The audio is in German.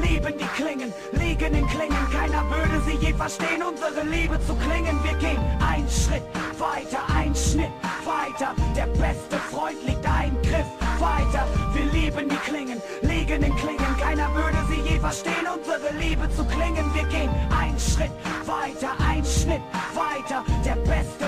lieben die Klingen, liegen in Klingen, keiner würde sie je verstehen, unsere Liebe zu klingen. Wir gehen einen Schritt weiter, ein Schnitt weiter, der beste Freund liegt ein Griff weiter. Wir lieben die Klingen, liegen in Klingen, keiner würde sie je verstehen, unsere Liebe zu klingen. Wir gehen einen Schritt weiter, ein Schnitt weiter, der beste